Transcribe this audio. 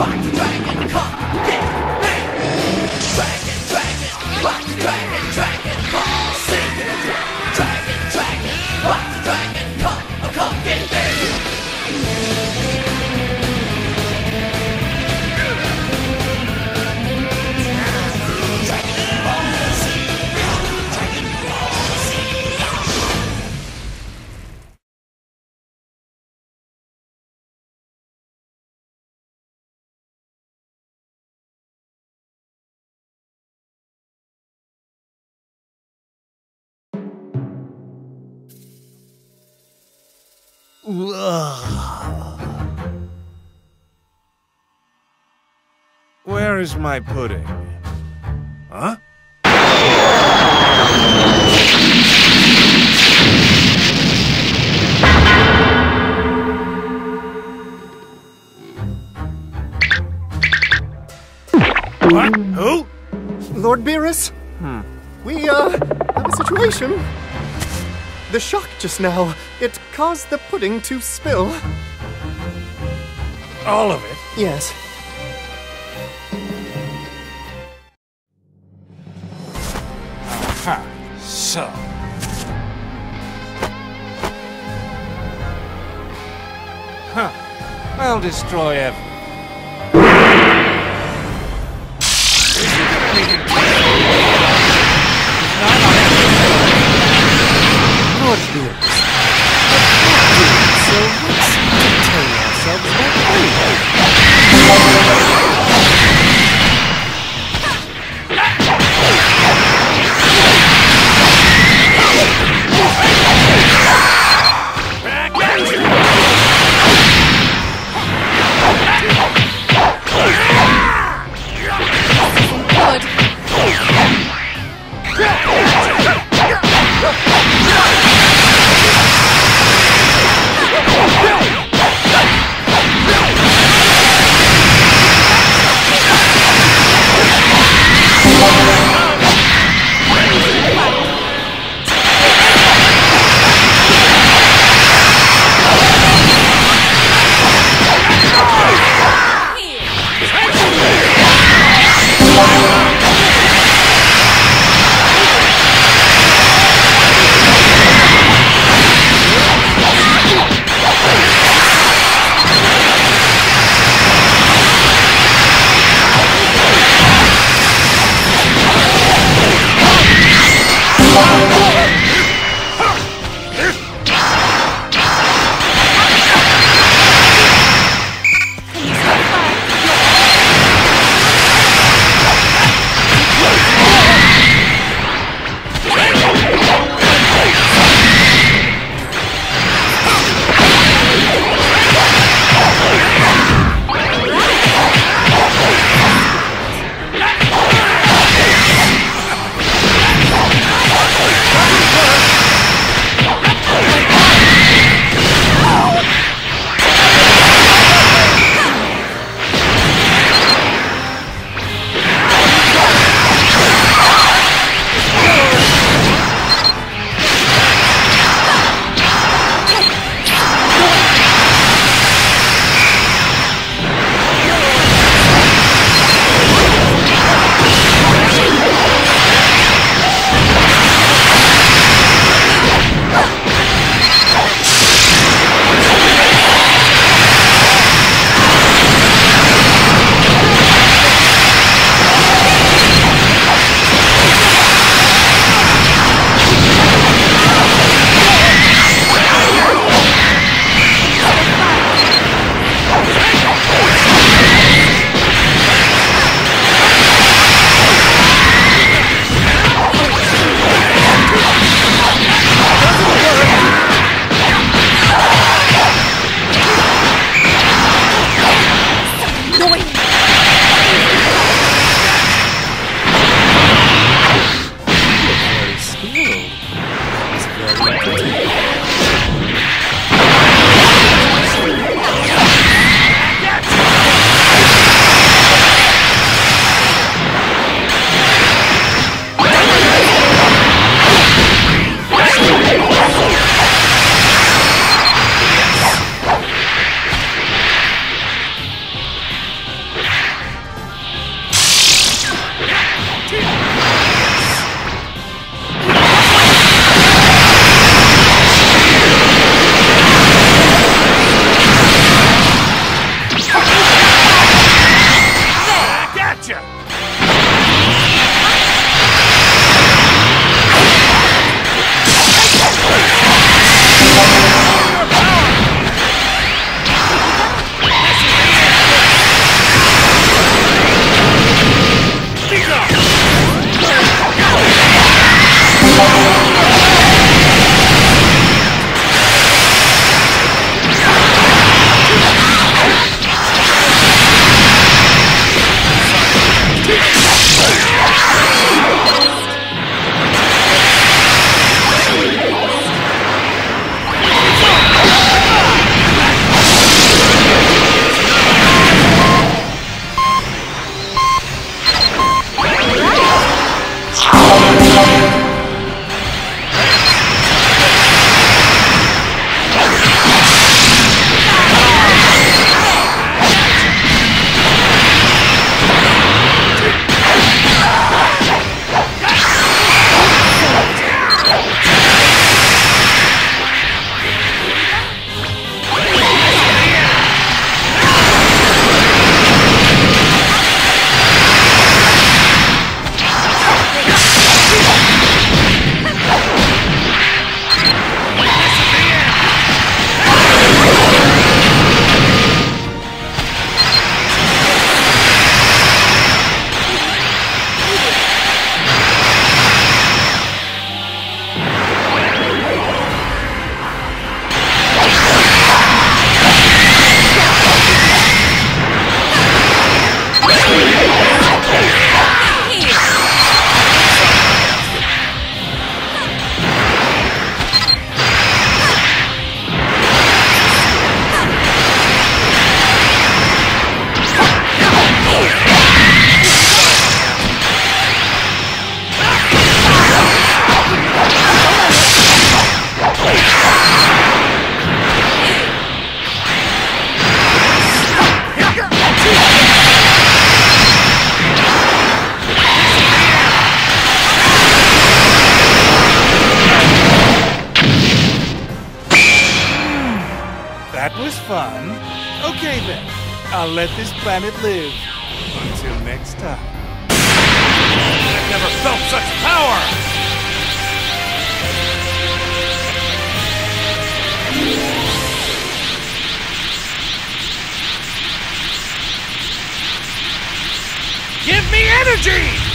fucked Where is my pudding? Huh? What? Who? Lord Beerus? Hmm. We, uh, have a situation. The shock just now, it caused the pudding to spill. All of it? Yes. Ha. So. Huh. I'll destroy everything. Lord then, I'll let this planet live. Until next time. I've never felt such power! Give me energy!